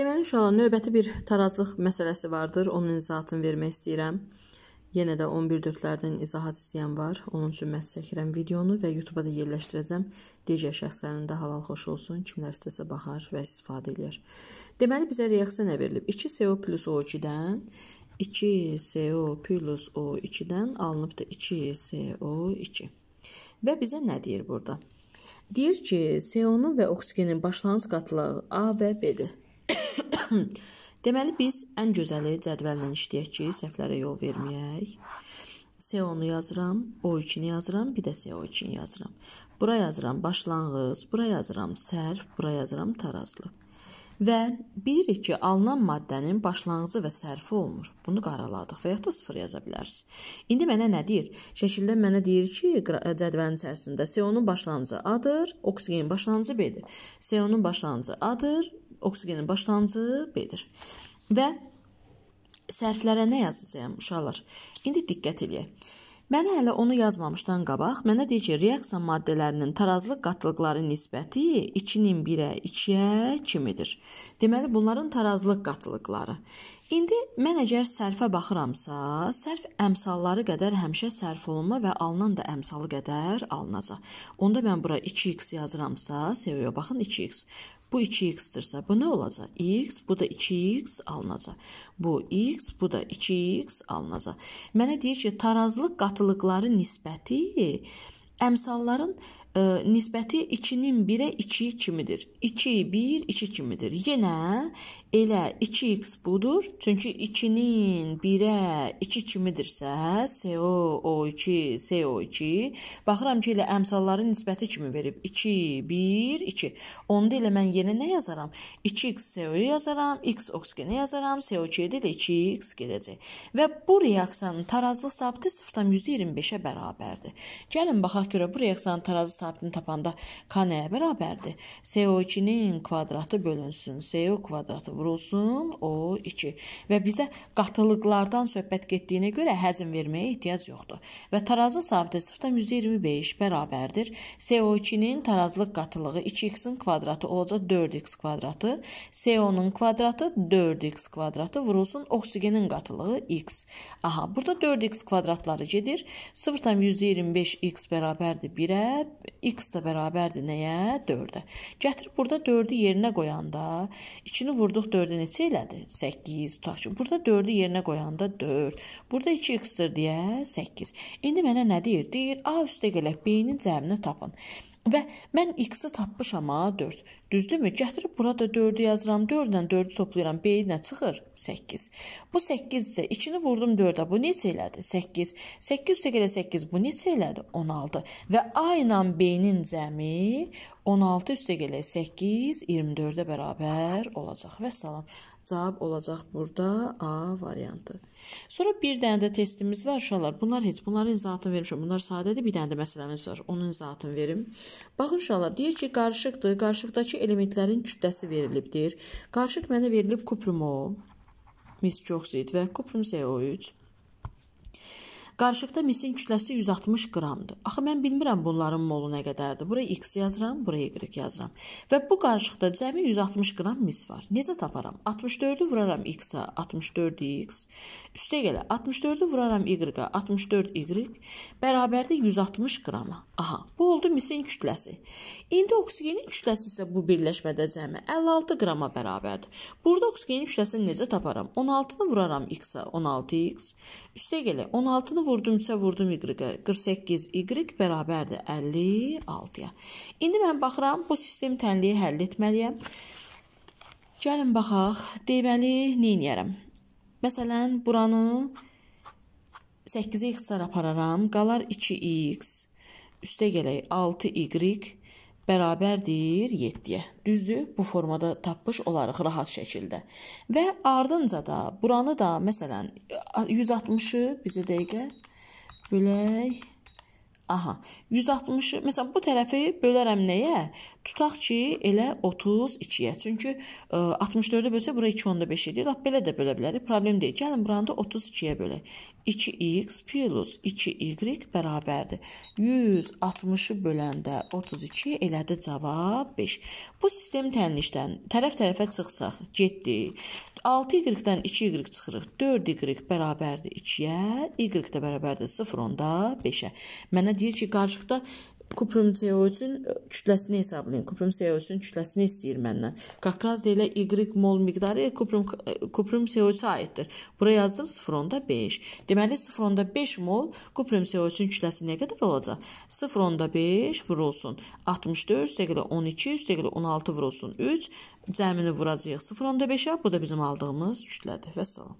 Deməli, uşaqlar, növbəti bir tarazlıq məsələsi vardır. Onun izahatını vermək istəyirəm. Yenə də 11 dördlərdən izahat istəyən var. Onun üçün məhz çəkirəm videonu və YouTube-a da yerləşdirəcəm. Digər şəxslərin də halal xoş olsun. Kimlər istəsə baxar və istifadə edir. Deməli, bizə reaksiya nə verilib? 2CO plus O2-dən 2CO plus O2-dən alınıbdır 2CO2. Və bizə nə deyir burada? Deyir ki, CO-nun və oksigenin başlanğıc qatılığı A və B-dir. Deməli biz ən gözəli cədvəllə işləyək ki, səhvlərə yol verməyək. CO-nu yazıram, O2-ni yazıram, bir də CO2-ni yazıram. Bura yazıram başlanğıc, bura yazıram sərf, bura yazıram tarazlıq. Və bilirik ki, alınan maddənin başlanğıcı və sərfi olmur. Bunu qaraladıq və ya da sıfır yaza bilərsiniz. İndi mənə nə deyir? Şəkildə mənə deyir ki, cədvəlin içərisində CO-nun başlanğıcı A-dır, oksigenin başlanğıcı B-dir. CO-nun başlanğıcı A-dır, oksigenin başlanğıcı B-dir. Və sərflərə nə yazacağam uşaqlar? İndi diqqət eləyək. Mənə hələ onu yazmamışdan qabaq mənə deyir ki, reaksiya maddələrinin tarazlıq qatılıqları nisbəti 2-nin 1-ə 2-yə kimidir. Deməli bunların tarazlıq qatılıqları. İndi mən əgər sərfə baxıramsa, sərf əmsalları qədər həmişə sərf olunma və alınan da əmsalı qədər alınacaq. Onda mən bura 2x yazıramsa, seviyə baxın 2x. Bu 2x-dirsə, bu nə olacaq? x, bu da 2x alınacaq. Bu x, bu da 2x alınacaq. Mənə deyir ki, tarazlıq qatılıqları nisbəti əmsalların ə, nisbəti 2-nin 1-ə 2 kimidir. 2, 1, 2 kimidir. Yenə elə 2x budur. Çünki 2-nin 1-ə 2 kimidirsə, CO, O2, CO2. Baxıram ki, elə əmsalların nisbəti kimi verib. 2, 1, 2. Onda elə mən yenə nə yazaram? 2x CO yazaram, x oksigeni yazaram, CO2-yə də 2x gedəcək. Və bu reaksiyanın tarazlıq sabiti 0,25-ə bərabərdir. Gəlin baxaq görə bu reaksiyanın tarazlıq sabitini tapanda K nəyə bərabərdir? CO2-nin kvadratı bölünsün CO kvadratı vurulsun O2 və bizə qatılıqlardan söhbət getdiyinə görə həcm verməyə ehtiyac yoxdur. Və tarazı sabiti 0,25 bərabərdir. CO2-nin tarazlıq qatılığı 2x-in kvadratı olacaq 4x kvadratı. CO-nun kvadratı 4x kvadratı vurulsun oksigenin qatılığı x. Aha, burada 4x kvadratları gedir. 0,125x bərabərdir 1-ə, x də bərabərdir nəyə? 4-ə. Gətirib burada 4-ü yerinə qoyanda 2-ni vurduq 4-ə neçə elədi? 8. Tutaq ki, burada 4-ü yerinə qoyanda 4. Burada 2x-dir deyə 8. İndi mənə nə deyir? Deyir, A üstə gələk B-nin cəmini tapın. Və mən x-i tapmışam ha 4. Düzdürmü? Gətirib burada 4-ü yazıram. 4 ilə 4-ü toplayıram. B nə çıxır? 8. Bu 8 isə 2-ni vurdum 4-ə. Bu neçə elədi? 8. 8 üstə gələ 8. Bu neçə elədi? 16. Və A ilə B-nin cəmi 16 üstə gələ 8 24-ə bərabər olacaq. Və salam. Cavab olacaq burada A variantı. Sonra bir dənə də testimiz var uşaqlar. Bunlar heç bunların izahatını vermişəm. Bunlar sadədir. Bir dənə də məsələmiz var. Onun izahatını verim. Baxın uşaqlar, deyir ki, qarışıqdır. Qarışıqdakı elementlərin kütləsi verilibdir. Qarışıq mənə verilib kuprumo, misk oksid və kuprum CO3. Qarışıqda misin kütləsi 160 qramdır. Axı mən bilmirəm bunların molu nə qədərdir. Bura x yazıram, bura y yazıram. Və bu qarışıqda cəmi 160 qram mis var. Necə taparam? 64-ü vuraram x-a, 64x. Üstə gələ 64-ü vuraram y-a, 64y bərabərdir 160 qrama. Aha, bu oldu misin kütləsi. İndi oksigenin kütləsi isə bu birləşmədə cəmi 56 qrama bərabərdir. Burada oksigenin kütləsini necə taparam? 16-nı vuraram x-a, 16x. Üstə gələ 16-nı vurdumsa vurdum y-ə. 48y bərabərdir 56-ya. İndi mən baxıram, bu sistem tənliyi həll etməliyəm. Gəlin baxaq. Deməli, nə edərəm? Məsələn, buranı 8-ə ixtisar apararam. Qalar 2x. Üstə gələk 6y bərabərdir 7-yə. Düzdür? Bu formada tapmış olarıq rahat şəkildə. Və ardınca da buranı da məsələn 160-ı bizə dəqiqə bölək Aha, 160-ı, məsələn, bu tərəfi bölərəm nəyə? Tutaq ki, elə 32-yə. Çünki 64-ə bölsə bura 2.5 edir. Lap belə də bölə bilərik, problem deyil. Gəlin buranı da 32-yə bölək. 2x plus 2y bərabərdir. 160-ı böləndə 32 elədi cavab 5. Bu sistem tənlişdən tərəf-tərəfə çıxsaq, getdi. 6y-dən 2y çıxırıq. 4y bərabərdir 2-yə, y də bərabərdir 0.5-ə. Mənə deyir ki, qarşılıqda Kuprum CO3-ün kütləsini hesablayın. Kuprum CO3-ün kütləsini istəyir məndən. Qaqraz deyilə Y mol miqdarı kuprum, kuprum CO3-ə aiddir. Bura yazdım 0.5. Deməli 0.5 mol kuprum CO3-ün kütləsi nə qədər olacaq? 0.5 vurulsun 64, üstəgələ 12, üstəgələ 16 vurulsun 3. Cəmini vuracağıq 0.5-ə. Bu da bizim aldığımız kütlədir. Vəssalam.